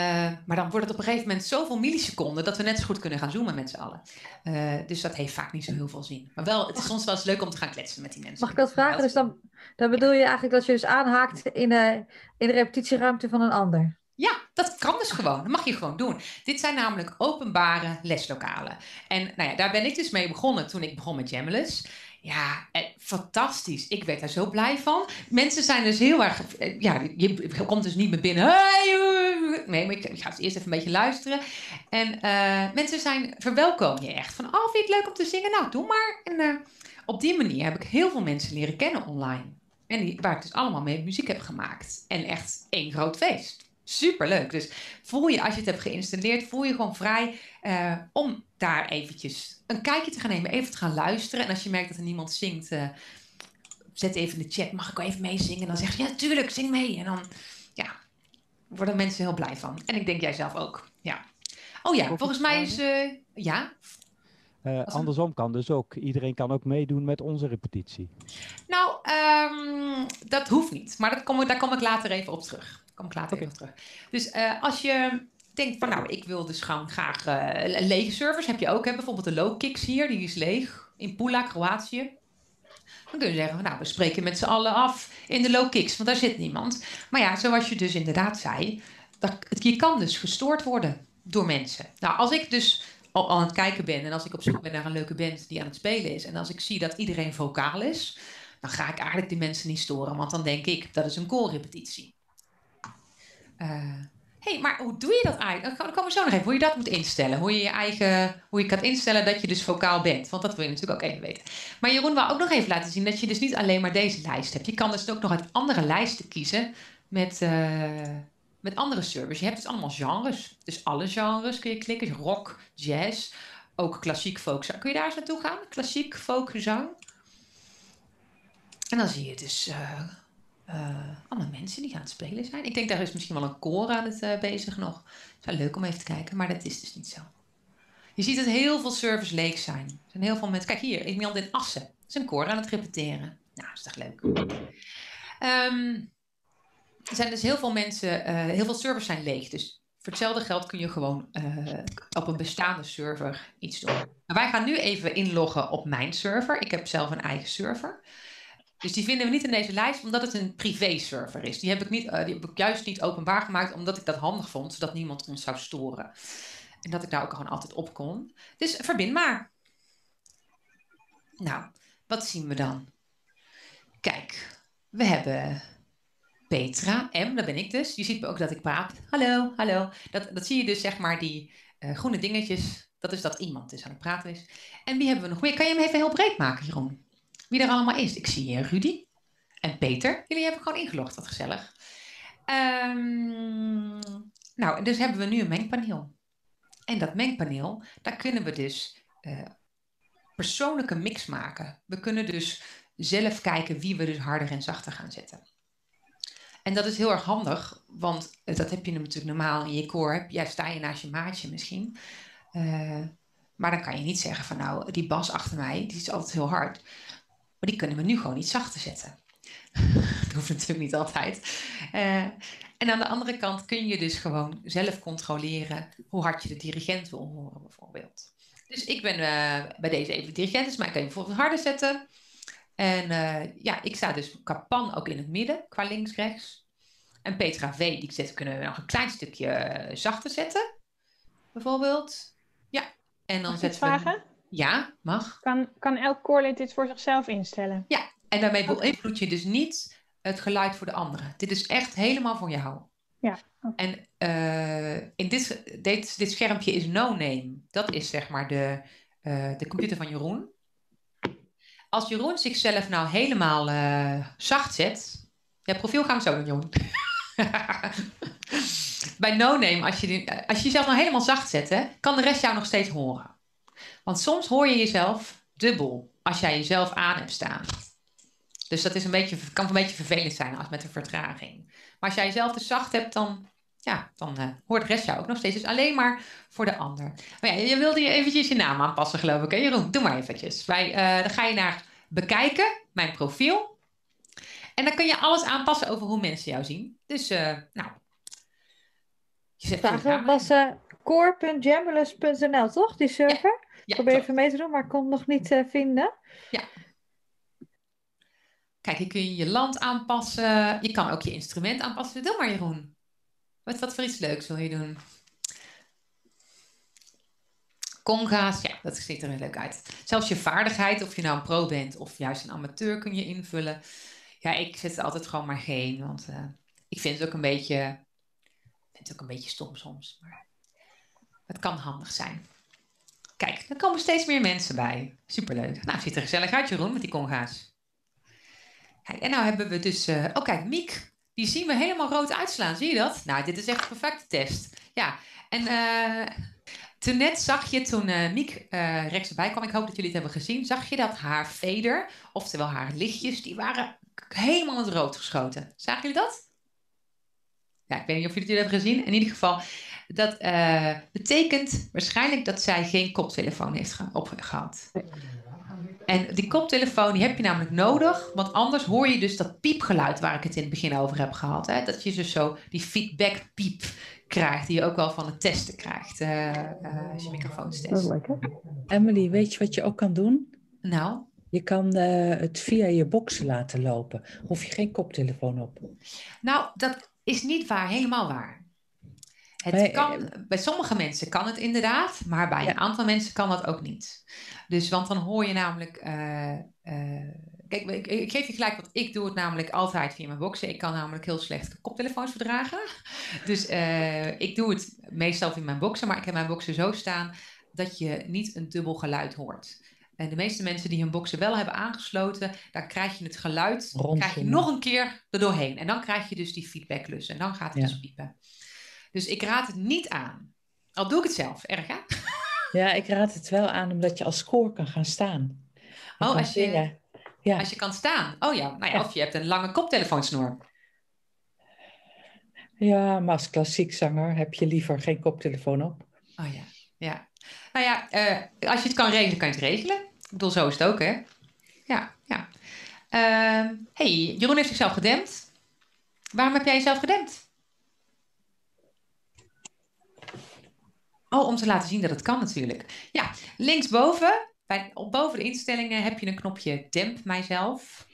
maar dan wordt het op een gegeven moment zoveel milliseconden dat we net zo goed kunnen gaan zoomen met z'n allen. Eh, dus dat heeft vaak niet zo heel veel zin. Maar wel, het is soms wel eens leuk om te gaan kletsen met die mensen. Mag ik dat vragen? Dus dan, dan bedoel je eigenlijk dat je dus aanhaakt in, de in de repetitieruimte van een ander. Ja, dat kan dus gewoon. Dat mag je gewoon doen. Dit zijn namelijk openbare leslokalen. En nou ja, daar ben ik dus mee begonnen toen ik begon met Jamless. Ja, fantastisch. Ik werd daar zo blij van. Mensen zijn dus heel erg... eh, Ja, je komt dus niet meer binnen. Eh, nee, maar ik, ga dus eerst even een beetje luisteren. En eh, mensen zijn... Verwelkom je echt. Van, oh, vind je het leuk om te zingen? Nou, doe maar. En op die manier heb ik heel veel mensen leren kennen online. En die, waar ik dus allemaal mee muziek heb gemaakt. En echt één groot feest. Superleuk. Dus voel je, als je het hebt geïnstalleerd, voel je gewoon vrij eh, om daar eventjes een kijkje te gaan nemen. Even te gaan luisteren. En als je merkt dat er niemand zingt, eh, zet even in de chat. Mag ik wel even meezingen? En dan zeg je, ja, tuurlijk, zing mee. En dan, ja, worden mensen heel blij van. En ik denk jij zelf ook. Ja. Oh ja, volgens mij is, eh, ja, andersom kan dus ook. Iedereen kan ook meedoen met onze repetitie. Nou, ehm, dat hoeft niet. Maar dat kom daar kom ik later even op terug. Kom ik later even terug. Dus eh, als je denkt van nou, ik wil dus gewoon graag eh, lege servers. Heb je ook, hè? bijvoorbeeld de low kicks hier, die is leeg. In Pula, Kroatië. Dan kun je zeggen, van, nou, we spreken met z'n allen af in de low kicks, want daar zit niemand. Maar ja, zoals je dus inderdaad zei, dat, je kan dus gestoord worden door mensen. Nou, als ik dus al aan het kijken ben en als ik op zoek ben naar een leuke band die aan het spelen is en als ik zie dat iedereen vocaal is, dan ga ik eigenlijk die mensen niet storen, want dan denk ik dat is een koorrepetitie. Eh hey, maar hoe doe je dat eigenlijk? Dan komen we zo nog even hoe je dat moet instellen. Hoe je je eigen, hoe je kan instellen dat je dus vocaal bent. Want dat wil je natuurlijk ook even weten. Maar Jeroen wil ook nog even laten zien dat je dus niet alleen maar deze lijst hebt. Je kan dus ook nog uit andere lijsten kiezen met, eh, met andere servers. Je hebt dus allemaal genres. Dus alle genres kun je klikken. Rock, jazz, ook klassiek folkzang. Kun je daar eens naartoe gaan? Klassiek folkzang. En dan zie je dus eh, eh, allemaal mensen die aan het spelen zijn. Ik denk daar is misschien wel een koor aan het eh, bezig nog. Het is leuk om even te kijken, maar dat is dus niet zo. Je ziet dat heel veel servers leeg zijn. Er zijn heel veel mensen. Kijk hier, iemand in Assen. Dat is een koor aan het repeteren. Nou, is toch leuk. Ehm, er zijn dus heel veel mensen, eh, heel veel servers zijn leeg. Dus voor hetzelfde geld kun je gewoon op een bestaande server iets doen. Nou, wij gaan nu even inloggen op mijn server. Ik heb zelf een eigen server. Dus die vinden we niet in deze lijst, omdat het een privé-server is. Die heb, ik niet, eh, die heb ik juist niet openbaar gemaakt, omdat ik dat handig vond, zodat niemand ons zou storen. En dat ik daar ook gewoon altijd op kon. Dus verbind maar. Nou, wat zien we dan? Kijk, we hebben Petra, M, dat ben ik dus. Je ziet ook dat ik praat. Hallo, hallo. Dat, dat zie je dus, zeg maar, die eh, groene dingetjes. Dat is dat iemand dus aan het praten is. En wie hebben we nog meer? Kan je hem even heel breed maken, Jeroen? Wie er allemaal is. Ik zie Rudy en Peter. Jullie hebben gewoon ingelogd, wat gezellig. Ehm, nou, dus hebben we nu een mengpaneel. En dat mengpaneel, daar kunnen we dus eh, persoonlijke mix maken. We kunnen dus zelf kijken wie we dus harder en zachter gaan zetten. En dat is heel erg handig, want eh, dat heb je natuurlijk normaal in je koor. Ja, sta je naast je maatje misschien. Eh, maar dan kan je niet zeggen van nou, die bas achter mij, die is altijd heel hard. Maar die kunnen we nu gewoon iets zachter zetten. dat hoeft natuurlijk niet altijd. Eh, en aan de andere kant kun je dus gewoon zelf controleren hoe hard je de dirigent wil horen, bijvoorbeeld. Dus ik ben eh, bij deze even dirigent, dus mij kan je bijvoorbeeld harder zetten. En eh, ja, ik sta dus qua pan ook in het midden, qua links-rechts. En Petra V, die zet, kunnen we nog een klein stukje zachter zetten, bijvoorbeeld. Ja, en dan ik zetten we... Ja, mag. Kan, kan elk koorlid dit voor zichzelf instellen? Ja, en daarmee beïnvloed je dus niet het geluid voor de anderen. Dit is echt helemaal voor jou. Ja. En eh, in dit, dit, dit schermpje is no name. Dat is zeg maar de, eh, de computer van Jeroen. Als Jeroen zichzelf nou helemaal eh, zacht zet. Ja, profiel gaan we zo doen, Jeroen. Bij no name, als je, als je jezelf nou helemaal zacht zet, hè, kan de rest jou nog steeds horen. Want soms hoor je jezelf dubbel als jij jezelf aan hebt staan. Dus dat is een beetje, kan een beetje vervelend zijn als met een vertraging. Maar als jij jezelf dus zacht hebt, dan, ja, dan eh, hoort de rest jou ook nog steeds. Dus alleen maar voor de ander. Maar ja, je wilde je eventjes je naam aanpassen, geloof ik. Hè? Jeroen, doe maar eventjes. Wij, eh, dan ga je naar bekijken, mijn profiel. En dan kun je alles aanpassen over hoe mensen jou zien. Dus, eh, nou. Je Vraag naam was core.jamulus.nl, toch? Die server? Ja, Probeer even mee te doen, maar ik kon hem nog niet eh, vinden. Kijk, hier kun je je land aanpassen. Je kan ook je instrument aanpassen. Doe maar, Jeroen. Wat, wat voor iets leuks wil je doen? Conga's, ja, dat ziet er heel leuk uit. Zelfs je vaardigheid, of je nou een pro bent of juist een amateur, kun je invullen. Ja, ik zet het altijd gewoon maar geen, want uh, ik vind het ook een beetje, ik vind het ook een beetje stom soms. Maar het kan handig zijn. Kijk, er komen steeds meer mensen bij. Superleuk. Nou, ziet er gezellig uit, Jeroen, met die conga's. Kijk, en nou hebben we dus... Uh, oh, kijk, Miek. Die zien we helemaal rood uitslaan. Zie je dat? Nou, dit is echt een perfecte test. Ja, en uh, toen net zag je, toen uh, Miek uh, rechts erbij kwam... Ik hoop dat jullie het hebben gezien. Zag je dat haar veder, oftewel haar lichtjes... Die waren helemaal in het rood geschoten. Zagen jullie dat? Ja, ik weet niet of jullie het hebben gezien. In ieder geval, dat uh, betekent waarschijnlijk dat zij geen koptelefoon heeft opgehad. En die koptelefoon die heb je namelijk nodig, want anders hoor je dus dat piepgeluid waar ik het in het begin over heb gehad. Hè? Dat je dus zo die feedback piep krijgt, die je ook wel van het testen krijgt uh, uh, als je microfoons test. Dat is lekker. Emily, weet je wat je ook kan doen? Nou? Je kan uh, het via je boxen laten lopen. Hoef je geen koptelefoon op. Nou, dat is niet waar, helemaal waar. Het bij, kan, bij sommige mensen kan het inderdaad, maar bij ja. een aantal mensen kan dat ook niet. Dus, want dan hoor je namelijk. Uh, uh, kijk, ik, ik, geef je gelijk wat ik doe, het namelijk altijd via mijn boxen. Ik kan namelijk heel slecht koptelefoons verdragen. Dus uh, ik doe het meestal via mijn boxen, maar ik heb mijn boxen zo staan dat je niet een dubbel geluid hoort. En de meeste mensen die hun boxen wel hebben aangesloten, daar krijg je het geluid Rondom. krijg je nog een keer erdoorheen. En dan krijg je dus die feedbacklus en dan gaat het Ja. dus piepen. Dus ik raad het niet aan. Al doe ik het zelf, erg hè? Ja, ik raad het wel aan omdat je als koor kan gaan staan. Oh, als je- zingen. Ja, Als je kan staan. Oh ja, nou ja, Ja. of je hebt een lange koptelefoonsnoer. ja, maar als klassiek zanger heb je liever geen koptelefoon op. Oh ja, ja. Nou ja, eh, als je het kan regelen, kan je het regelen. Ik bedoel, zo is het ook, hè? Ja, ja. Ehm, hey, Jeroen heeft zichzelf gedempt. Waarom heb jij jezelf gedempt? Oh, om te laten zien dat het kan natuurlijk. Ja, linksboven, bij, op boven de instellingen heb je een knopje demp mijzelf.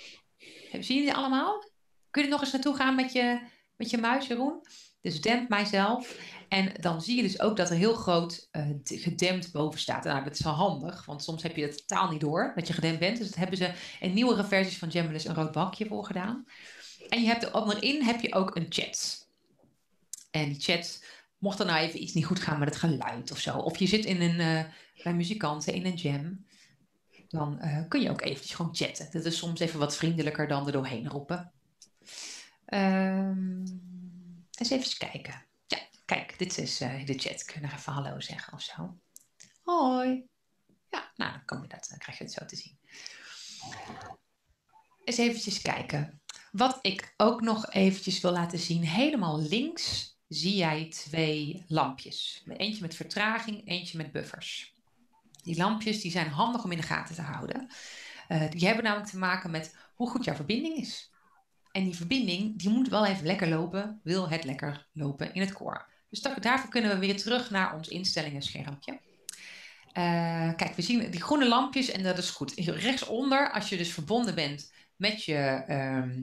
Heb- Zie je die allemaal? Kun je nog eens naartoe gaan met je, met je muis, Jeroen? Dus demp mijzelf. En dan zie je dus ook dat er heel groot d- gedempt boven staat. Nou, dat is wel handig, want soms heb je het totaal niet door dat je gedempt bent. Dus dat hebben ze in nieuwere versies van Jamulus een rood balkje voor gedaan. En je hebt er onderin heb je ook een chat. En die chat, mocht er nou even iets niet goed gaan met het geluid of zo. Of je zit in een, eh, bij muzikanten in een jam. Dan eh, kun je ook eventjes gewoon chatten. Dat is soms even wat vriendelijker dan er doorheen roepen. Ehm, eens even kijken. Ja, kijk, dit is eh, de chat. Kun je nog even hallo zeggen of zo? Hoi. Ja, nou, dan, kom je dat, dan krijg je het zo te zien. Eens eventjes kijken. Wat ik ook nog eventjes wil laten zien. Helemaal links zie jij twee lampjes. Eentje met vertraging, eentje met buffers. Die lampjes die zijn handig om in de gaten te houden. Eh, die hebben namelijk te maken met hoe goed jouw verbinding is. En die verbinding die moet wel even lekker lopen, wil het lekker lopen in het koor. Dus da- daarvoor kunnen we weer terug naar ons instellingen schermpje. Eh, kijk, we zien die groene lampjes en dat is goed. Rechtsonder, als je dus verbonden bent met, je, ehm,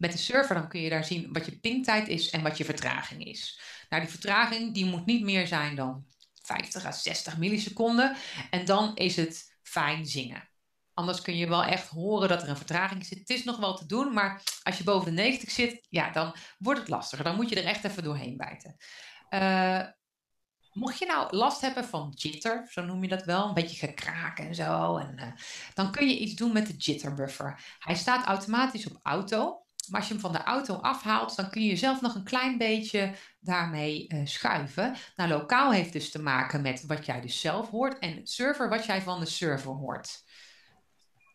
met de server, dan kun je daar zien wat je pingtijd is en wat je vertraging is. Nou, die vertraging die moet niet meer zijn dan 50 à 60 milliseconden. En dan is het fijn zingen. Anders kun je wel echt horen dat er een vertraging zit. Het is nog wel te doen, maar als je boven de 90 zit, ja, dan wordt het lastiger. Dan moet je er echt even doorheen bijten. Eh, mocht je nou last hebben van jitter, zo noem je dat wel, een beetje gekraak en zo, en, eh, dan kun je iets doen met de jitter buffer. Hij staat automatisch op auto. Maar als je hem van de auto afhaalt, dan kun je zelf nog een klein beetje daarmee eh, schuiven. Nou, lokaal heeft dus te maken met wat jij dus zelf hoort en het server wat jij van de server hoort.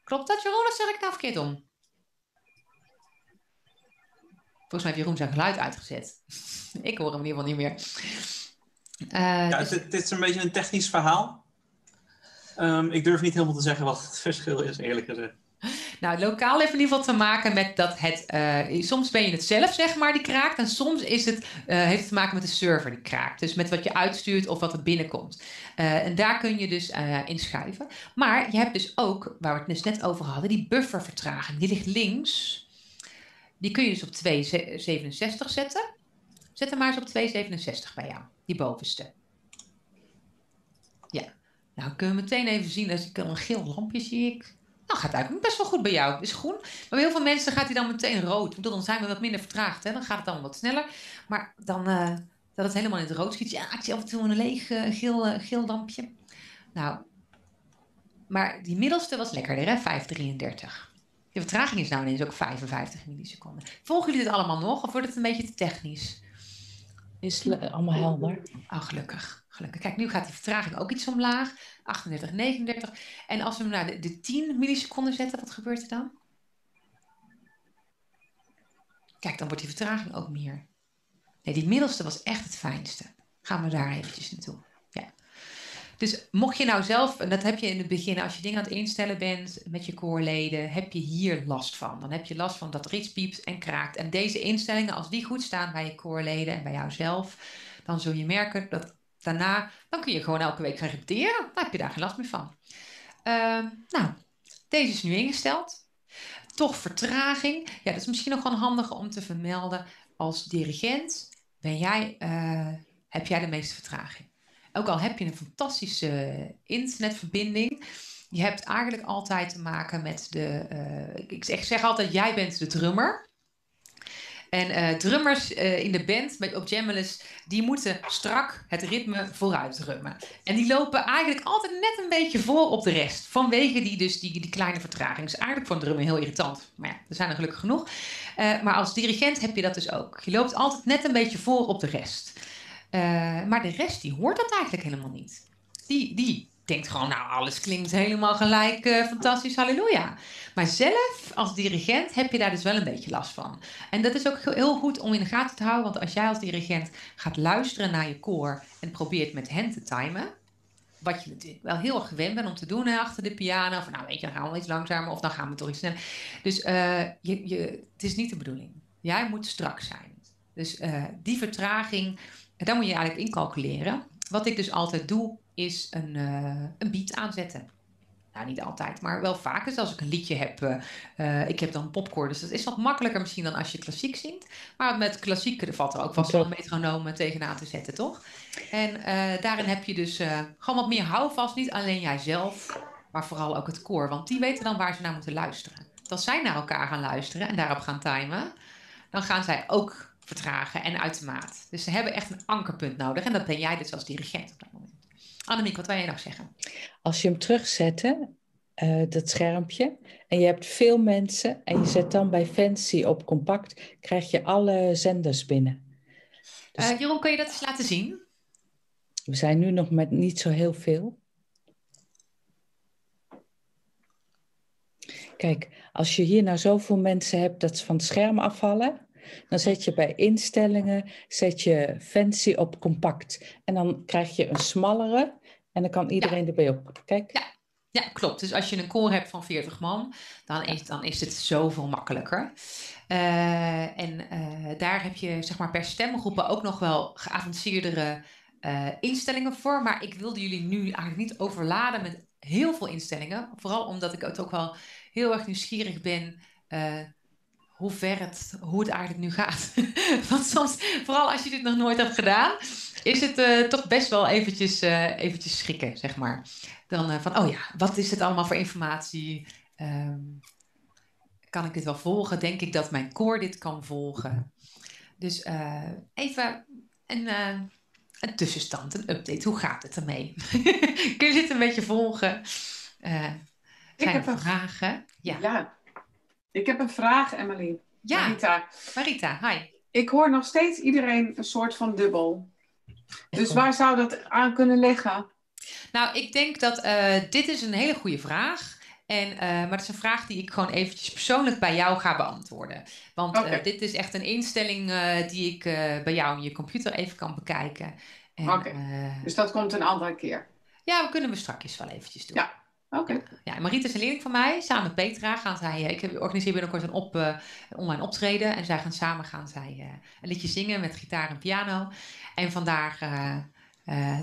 Klopt dat, Jeroen, of zeg ik het nou verkeerd om? Volgens mij heeft Jeroen zijn geluid uitgezet. ik hoor hem in ieder geval niet meer. Eh, Ja, dus- dit, dit is een beetje een technisch verhaal. Ehm, ik durf niet helemaal te zeggen wat het verschil is, eerlijk gezegd. Nou, lokaal heeft in ieder geval te maken met dat het. eh, soms ben je het zelf, zeg maar, die kraakt. En soms is het, eh, heeft het te maken met de server die kraakt. Dus met wat je uitstuurt of wat er binnenkomt. Eh, en daar kun je dus in schuiven. Maar je hebt dus ook, waar we het dus net over hadden, die buffervertraging. Die ligt links. Die kun je dus op 2,67 zetten. Zet hem maar eens op 267 bij jou, die bovenste. Ja, nou kunnen we meteen even zien, als ik een geel lampje zie ik. Nou, gaat eigenlijk best wel goed bij jou. Het is groen. Maar bij heel veel mensen gaat hij dan meteen rood. Ik bedoel, dan zijn we wat minder vertraagd. Hè? Dan gaat het allemaal wat sneller. Maar dan eh, dat het helemaal in het rood schiet. Ja, ik zie af en toe een leeg eh, geel, geel lampje. Nou, maar die middelste was lekkerder, hè? 533. De vertraging is nou ineens ook 55 milliseconden. Volgen jullie dit allemaal nog? Of wordt het een beetje te technisch? Is le- allemaal helder. Oh, gelukkig. Kijk, nu gaat die vertraging ook iets omlaag. 38, 39. En als we hem naar de, de 10 milliseconden zetten, wat gebeurt er dan? Kijk, dan wordt die vertraging ook meer. Nee, die middelste was echt het fijnste. Gaan we daar eventjes naartoe. Ja. Dus mocht je nou zelf, en dat heb je in het begin, als je dingen aan het instellen bent met je koorleden, heb je hier last van. Dan heb je last van dat er iets piept en kraakt. En deze instellingen, als die goed staan bij je koorleden en bij jouzelf, dan zul je merken dat daarna, dan kun je gewoon elke week gaan repeteren. Dan heb je daar geen last meer van. Ehm, nou, deze is nu ingesteld. Toch vertraging. Ja, dat is misschien nog wel handig om te vermelden. Als dirigent ben jij, eh, heb jij de meeste vertraging. Ook al heb je een fantastische internetverbinding. Je hebt eigenlijk altijd te maken met de. eh, ik zeg altijd: jij bent de drummer. En eh, drummers eh, in de band met, op Jamulus, die moeten strak het ritme vooruit drummen. En die lopen eigenlijk altijd net een beetje voor op de rest. Vanwege die, dus die, die kleine vertraging. is eigenlijk voor een drummer heel irritant. Maar ja, er zijn er gelukkig genoeg. Eh, maar als dirigent heb je dat dus ook. Je loopt altijd net een beetje voor op de rest. Maar de rest die hoort dat eigenlijk helemaal niet. Die, die denkt gewoon, nou alles klinkt helemaal gelijk, eh, fantastisch, halleluja. Maar zelf als dirigent heb je daar dus wel een beetje last van. En dat is ook heel- goed om in de gaten te houden. Want als jij als dirigent gaat luisteren naar je koor en probeert met hen te timen. Wat je wel heel erg gewend bent om te doen hè, achter de piano. Of nou weet je, dan gaan we iets langzamer of dan gaan we toch iets sneller. Dus eh, je, je, het is niet de bedoeling. Jij moet strak zijn. Dus eh, die vertraging, daar moet je eigenlijk incalculeren. Wat ik dus altijd doe, is een, eh, een beat aanzetten. Nou, niet altijd, maar wel vaak. Dus als ik een liedje heb, eh, ik heb dan popcorn, dus dat is wat makkelijker misschien dan als je klassiek zingt. Maar met klassiek valt er ook vast wel een metronoom eh, tegenaan te zetten, toch? En daarin heb je dus gewoon wat meer houvast, niet alleen jijzelf, maar vooral ook het koor. Want die weten dan waar ze naar moeten luisteren. Als zij naar elkaar gaan luisteren en daarop gaan timen, dan gaan zij ook vertragen en uit de maat. Dus ze hebben echt een ankerpunt nodig en dat ben jij dus als dirigent op dat moment. Annemiek, wat wil jij nog zeggen? Als je hem terugzette, eh, dat schermpje, en je hebt veel mensen en je zet dan bij Fancy op compact, krijg je alle zenders binnen. Dus- Eh, Jeroen, kun je dat eens laten zien? We zijn nu nog met niet zo heel veel. Kijk, als je hier nou zoveel mensen hebt dat ze van het scherm afvallen, dan zet je bij instellingen, zet je fancy op compact. En dan krijg je een smallere en dan kan iedereen erbij op. Kijk, Ja. Ja, klopt. Dus als je een koor hebt van 40 man, dan is, dan is het zoveel makkelijker. Eh, en eh, daar heb je zeg maar, per stemgroepen ook nog wel geavanceerdere eh, instellingen voor. Maar ik wilde jullie nu eigenlijk niet overladen met heel veel instellingen. Vooral omdat ik het ook wel heel erg nieuwsgierig ben hoe ver het, hoe het eigenlijk nu gaat. Want soms, vooral als je dit nog nooit hebt gedaan, is het eh, toch best wel eventjes, eh, eventjes schrikken, zeg maar. Dan eh, van, oh ja, wat is het allemaal voor informatie? Ehm, kan ik dit wel volgen? Denk ik dat mijn koor dit kan volgen? Dus even een, een tussenstand, een update. Hoe gaat het ermee? Kun je dit een beetje volgen? Zijn heb er een- vragen? Ja. Ja. Ik heb een vraag, Emmeline. Ja. Marita. Marita, hi. Ik hoor nog steeds iedereen een soort van dubbel. Dus waar zou dat aan kunnen liggen? Nou, ik denk dat eh, dit is een hele goede vraag. En, eh, maar het is een vraag die ik gewoon eventjes persoonlijk bij jou ga beantwoorden. Want eh, dit is echt een instelling die ik bij jou in je computer even kan bekijken. En, Oké. Dus dat komt een andere keer. ja, we kunnen we straks wel eventjes doen. Ja. Oké. Ja, en Mariet is een leerling van mij. Samen met Petra gaan zij... eh, Ik organiseer binnenkort een, op, eh, een online optreden. En zij gaan samen gaan zij, eh, een liedje zingen met gitaar en piano. En vandaag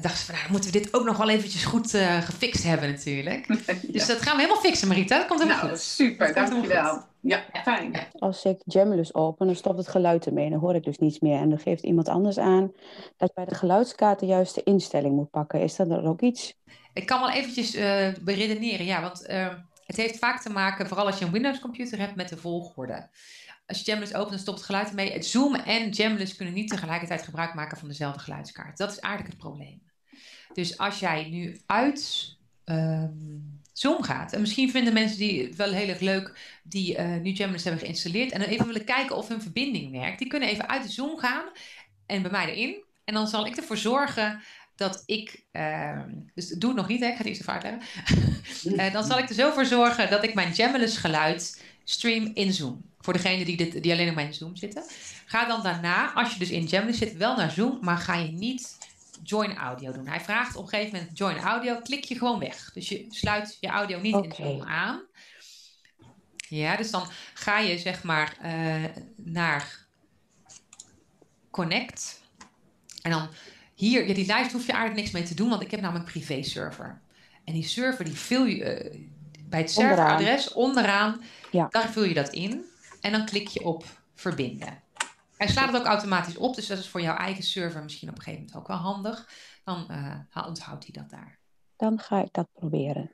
dachten ze van... Nou, dan moeten we dit ook nog wel eventjes goed eh, gefixt hebben natuurlijk. Dus dat gaan we helemaal fixen, Marita. Dat komt helemaal Nou, goed. super. Dankjewel. Ja, fijn. Als ik Jamulus open, dan stopt het geluid ermee. Dan hoor ik dus niets meer. En dan geeft iemand anders aan dat je bij de geluidskaart de juiste instelling moet pakken. Is dat er ook iets? Ik kan wel eventjes eh beredeneren, ja, want eh, het heeft vaak te maken, vooral als je een Windows-computer hebt, met de volgorde. Als je Jamulus opent, dan stopt het geluid ermee. Zoom en Jamulus kunnen niet tegelijkertijd gebruik maken van dezelfde geluidskaart. Dat is eigenlijk het probleem. Dus als jij nu uit ehm, Zoom gaat, en misschien vinden mensen die het wel heel erg leuk, die eh, nu Jamulus hebben geïnstalleerd, en dan even willen kijken of hun verbinding werkt, die kunnen even uit de Zoom gaan en bij mij erin. En dan zal ik ervoor zorgen dat ik, ehm, dus doe het nog niet, hè? ik ga het eerst even uitleggen. Eh, dan zal ik er zo voor zorgen dat ik mijn Jamulus geluid stream in Zoom. Voor degenen die, dit, die alleen op mijn Zoom zitten. Ga dan daarna, als je dus in Jamulus zit, wel naar Zoom, maar ga je niet join audio doen. Hij vraagt op een gegeven moment join audio, klik je gewoon weg. Dus je sluit je audio niet in. Zoom aan. Ja, dus dan ga je zeg maar eh, naar connect. En dan hier, ja, die lijst hoef je eigenlijk niks mee te doen, want ik heb namelijk een privé server. En die server die vul je eh, bij het Onderaan. serveradres onderaan, Ja. daar vul je dat in. En dan klik je op verbinden. Hij slaat het ook automatisch op, dus dat is voor jouw eigen server misschien op een gegeven moment ook wel handig. Dan eh, onthoudt hij dat daar. Dan ga ik dat proberen.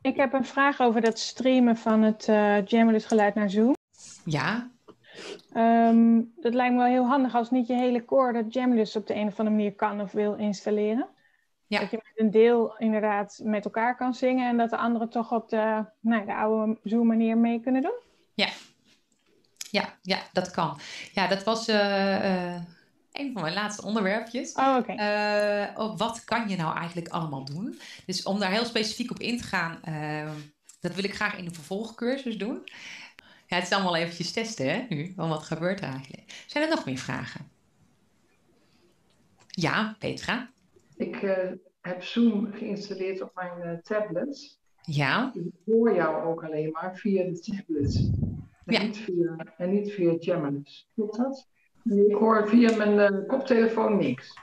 Ik heb een vraag over dat streamen van het eh Jamulus geluid naar Zoom. Ja, Ehm, dat lijkt me wel heel handig als niet je hele core dat Jamulus op de een of andere manier kan of wil installeren. Ja. Dat je met een deel inderdaad met elkaar kan zingen en dat de anderen toch op de, nou, de oude Zoom manier mee kunnen doen. ja, ja, dat kan. Ja, dat was eh, eh, een van mijn laatste onderwerpjes. Oh, oké. Eh, oh, wat kan je nou eigenlijk allemaal doen? Dus om daar heel specifiek op in te gaan, eh, dat wil ik graag in de vervolgcursus doen. Ja, het is allemaal eventjes testen hè, nu, van wat gebeurt er eigenlijk. Zijn er nog meer vragen? Ja, Petra? Ik eh, heb Zoom geïnstalleerd op mijn eh, tablets. Ja, Dus ik hoor jou ook alleen maar via de tablets. En, Ja. niet, via, en niet via. Klopt dat? Nee, Ik hoor via mijn eh, koptelefoon niks.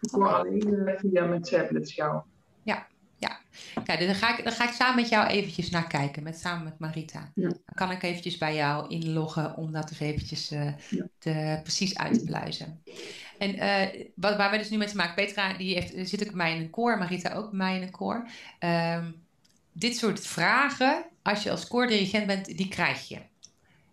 Ik hoor alleen eh, via mijn tablets jou. ja dus dan, ga ik, dan ga ik samen met jou eventjes naar kijken, met, samen met Marita. Ja. Dan kan ik eventjes bij jou inloggen om dat eens eventjes Ja. te, precies uit te pluizen. En eh, wat, waar wij dus nu mee te maken, Petra die heeft, zit ook bij mij in een koor, Marita ook bij mij in een koor. Ehm, dit soort vragen, als je als koordirigent bent, die krijg je.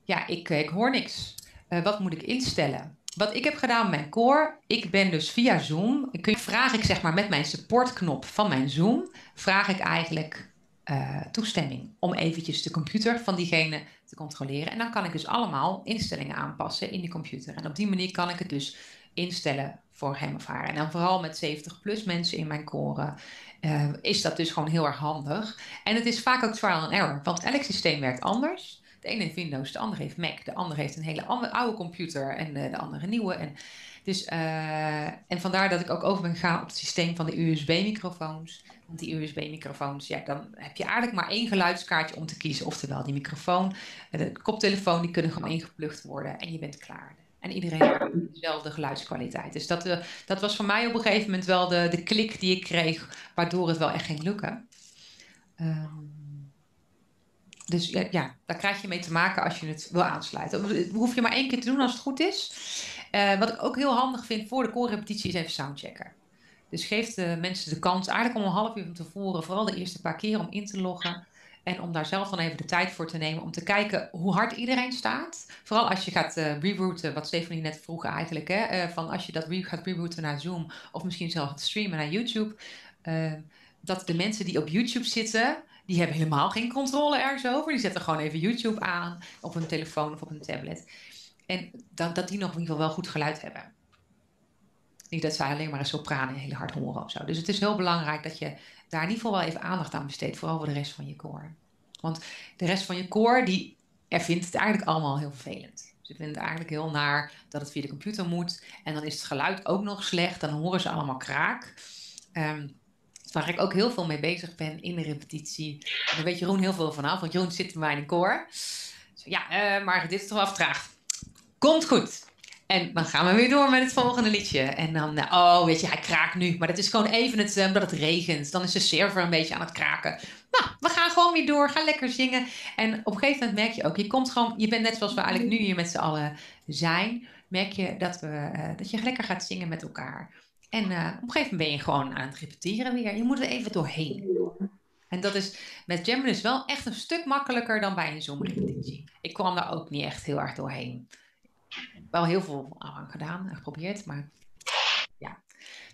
Ja, ik, ik hoor niks. Eh, wat moet ik instellen? Wat ik heb gedaan met mijn koor, ik ben dus via Zoom, vraag ik zeg maar met mijn supportknop van mijn Zoom, vraag ik eigenlijk eh, toestemming om eventjes de computer van diegene te controleren. En dan kan ik dus allemaal instellingen aanpassen in die computer. En op die manier kan ik het dus instellen voor hem of haar. En dan vooral met 70 plus mensen in mijn koren eh, is dat dus gewoon heel erg handig. En het is vaak ook trial and error, want elk systeem werkt anders. De ene heeft Windows, de andere heeft Mac, de andere heeft een hele oude computer en eh, de andere nieuwe. En, dus, eh, en vandaar dat ik ook over ben gegaan op het systeem van de USB-microfoons. Want die USB-microfoons, ja, dan heb je eigenlijk maar één geluidskaartje om te kiezen. Oftewel die microfoon, de koptelefoon, die kunnen gewoon ingeplucht worden en je bent klaar. En iedereen heeft dezelfde geluidskwaliteit. Dus dat, eh, dat was voor mij op een gegeven moment wel de, de klik die ik kreeg, waardoor het wel echt ging lukken. Ehm, dus ja, ja, daar krijg je mee te maken als je het wil aansluiten. Dat hoef je maar één keer te doen als het goed is. Eh, wat ik ook heel handig vind voor de koorrepetitie is even soundchecken. Dus geef de mensen de kans, eigenlijk om een half uur van tevoren, vooral de eerste paar keer om in te loggen. En om daar zelf dan even de tijd voor te nemen om te kijken hoe hard iedereen staat. Vooral als je gaat eh rebooten, wat Stephanie net vroeg eigenlijk. Hè, eh, van als je dat gaat rebooten naar Zoom of misschien zelfs het streamen naar YouTube. eh, dat de mensen die op YouTube zitten, die hebben helemaal geen controle ergens over. Die zetten gewoon even YouTube aan op hun telefoon of op hun tablet. En dat, dat die nog in ieder geval wel goed geluid hebben. Niet dat zij alleen maar een sopraan heel hard horen of zo. Dus het is heel belangrijk dat je daar in ieder geval wel even aandacht aan besteedt. Vooral voor de rest van je koor. Want de rest van je koor, die vindt het eigenlijk allemaal heel vervelend. Ze vinden het eigenlijk heel naar dat het via de computer moet. En dan is het geluid ook nog slecht. Dan horen ze allemaal kraak. Ehm, waar ik ook heel veel mee bezig ben in de repetitie. En daar weet Jeroen heel veel vanaf, want Jeroen zit bij mij in een koor. Zo, ja, eh, maar dit is toch wel traag. Komt goed. En dan gaan we weer door met het volgende liedje. En dan, eh, oh, weet je, hij kraakt nu. Maar dat is gewoon even het, uh, omdat het regent. Dan is de server een beetje aan het kraken. Nou, we gaan gewoon weer door. Ga lekker zingen. En op een gegeven moment merk je ook, je komt gewoon, je bent net zoals we eigenlijk nu hier met z'n allen zijn. Merk je dat, we, uh, dat je lekker gaat zingen met elkaar. En op een gegeven moment ben je gewoon aan het repeteren weer. Je moet er even doorheen. En dat is met Jamulus wel echt een stuk makkelijker dan bij een Zoom-repetitie. Ik kwam daar ook niet echt heel erg doorheen wel heel veel aan gedaan en geprobeerd, maar ja,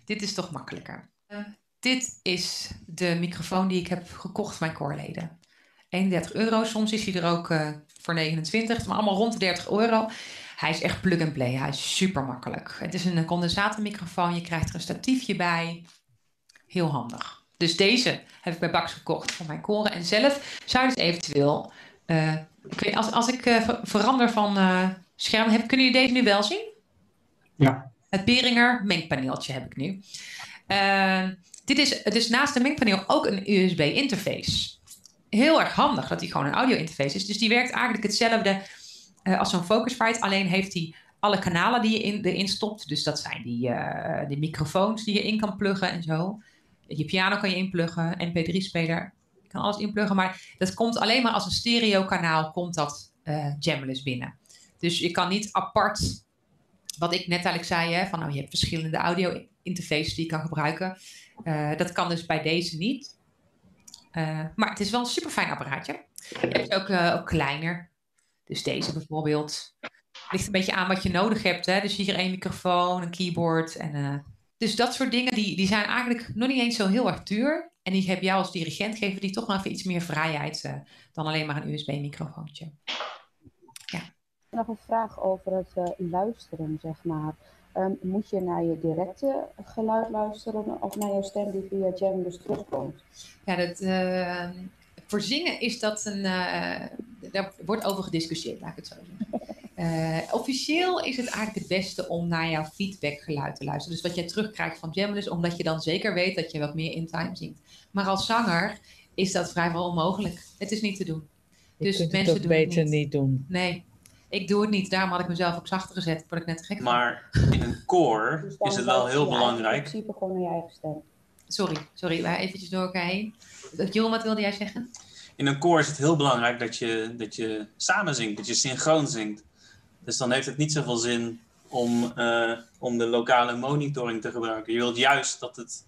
dit is toch makkelijker. Uh, dit is de microfoon die ik heb gekocht voor mijn koorleden. 31 euro, soms is hij er ook uh, voor 29, maar allemaal rond de 30 euro. Hij is echt plug and play, hij is super makkelijk. Het is een condensatormicrofoon, je krijgt er een statiefje bij. Heel handig. Dus deze heb ik bij Bax gekocht voor mijn koren. En zelf zou je dus eventueel, uh, ik weet, als, als ik verander van scherm heb. Kunnen jullie deze nu wel zien? Ja. Het Beringer mengpaneeltje heb ik nu. Uh, dit is, het is naast de mengpaneel ook een USB-interface. Heel erg handig dat die gewoon een audio-interface is. Dus die werkt eigenlijk hetzelfde uh, als zo'n Focusrite. Alleen heeft hij alle kanalen die je in, erin stopt. Dus dat zijn die, uh, die microfoons die je in kan pluggen en zo. Je piano kan je inpluggen, mp3-speler. Je kan alles inpluggen. Maar dat komt alleen maar als een stereo-kanaal komt dat uh, Jamulus binnen. Dus je kan niet apart, wat ik net eigenlijk zei, hè, van nou, je hebt verschillende audio-interfaces die je kan gebruiken. Uh, dat kan dus bij deze niet. Uh, maar het is wel een super fijn apparaatje. Het is ook, uh, ook kleiner. Dus deze bijvoorbeeld. Ligt een beetje aan wat je nodig hebt. Hè? Dus hier één microfoon, een keyboard. En, dus dat soort dingen die, die zijn eigenlijk nog niet eens zo heel erg duur. En die heb jou als dirigent geven die toch nog even iets meer vrijheid dan alleen maar een USB-microfoontje. Nog een vraag over het uh, luisteren, zeg maar. Um, moet je naar je directe geluid luisteren of naar je stem die via Jam dus terugkomt? Ja, dat, uh, voor zingen is dat een. Uh, daar wordt over gediscussieerd, laat ik het zo zeggen. officieel is het eigenlijk het beste om naar jouw feedbackgeluid te luisteren. Dus wat jij terugkrijgt van Jamulus, omdat je dan zeker weet dat je wat meer in time zingt. Maar als zanger is dat vrijwel onmogelijk. Het is niet te doen. Je dus kunt mensen het ook beter niet. niet doen. Nee, ik doe het niet. Daarom had ik mezelf ook zachter gezet. Word ik net te gek Maar in een koor dus is het wel heel belangrijk. In principe gewoon naar je eigen stem. Sorry, sorry. Wij eventjes door elkaar heen. Jeroen, wat wilde jij zeggen? In een koor is het heel belangrijk dat je, dat je samen zingt. Dat je synchroon zingt. Dus dan heeft het niet zoveel zin om, uh, om de lokale monitoring te gebruiken. Je wilt juist dat het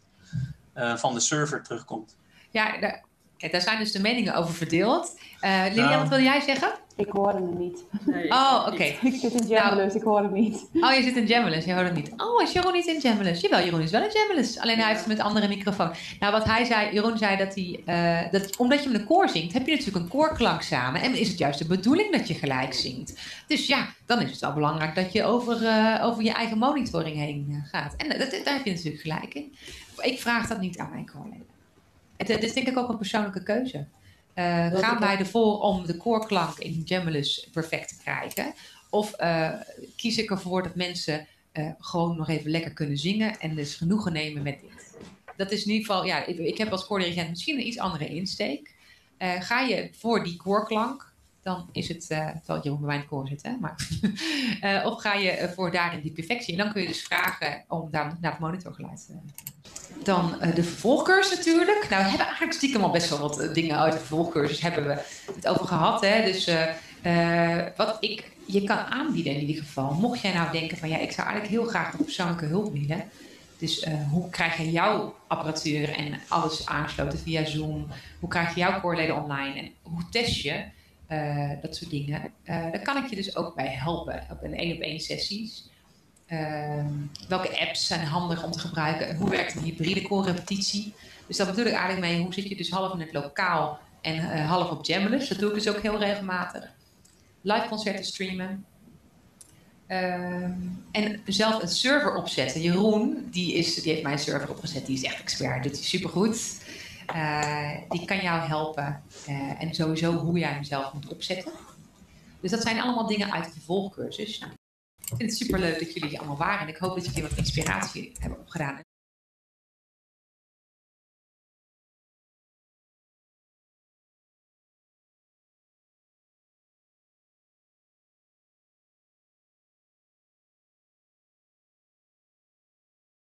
uh, van de server terugkomt. Ja, daar, kijk, daar zijn dus de meningen over verdeeld. Uh, Lilian, nou, wat wil jij zeggen? Ik hoor hem niet. Nee, oh, oké. Okay. Ik zit in Jamulus, nou, ik hoor hem niet. Oh, je zit in Jamulus, je hoort hem niet. Oh, is Jeroen niet in Jamulus? Jawel, Jeroen is wel in Jamulus. Alleen hij heeft het met een andere microfoon. Nou, wat hij zei, Jeroen zei dat hij... Uh, dat, omdat je met een koor zingt, heb je natuurlijk een koorklank samen. En is het juist de bedoeling dat je gelijk zingt. Dus ja, dan is het wel belangrijk dat je over, uh, over je eigen monitoring heen gaat. En dat, daar heb je natuurlijk gelijk in. Ik vraag dat niet aan mijn koorleden. Het, is denk ik ook een persoonlijke keuze. Uh, gaan wij ervoor om de koorklank in Jamulus perfect te krijgen? Of uh, kies ik ervoor dat mensen uh, gewoon nog even lekker kunnen zingen en dus genoegen nemen met dit? Dat is in ieder geval, ja, ik, ik heb als koordirigent misschien een iets andere insteek. ga je voor die koorklank, dan is het, terwijl je bij mijn koor zit, hè, maar, of ga je voor daarin die perfectie? En dan kun je dus vragen om daar naar het monitorgeluid te dan uh, de vervolgcursus natuurlijk. Nou, we hebben eigenlijk stiekem al best wel wat uh, dingen uit de vervolgcursus hebben we het over gehad. Hè? Dus uh, wat ik je kan aanbieden in ieder geval, mocht jij nou denken van ja, ik zou eigenlijk heel graag een persoonlijke hulp bieden. Dus hoe krijg je jouw apparatuur en alles aangesloten via Zoom? Hoe krijg je jouw koorleden online? En hoe test je dat soort dingen? daar kan ik je dus ook bij helpen op een één op één sessies. Uh, welke apps zijn handig om te gebruiken? Hoe werkt een hybride core-repetitie? Dus dat bedoel ik eigenlijk mee, hoe zit je dus half in het lokaal en uh, half op Jamulus? Dat doe ik dus ook heel regelmatig. Live concerten streamen. Uh, en zelf een server opzetten. Jeroen, die, is, die heeft mijn server opgezet, die is echt expert, doet hij supergoed. Uh, die kan jou helpen. Uh, en sowieso hoe jij hem zelf moet opzetten. Dus dat zijn allemaal dingen uit de vervolgcursus. Ik vind het super leuk dat jullie hier allemaal waren en ik hoop dat jullie wat inspiratie hebben opgedaan.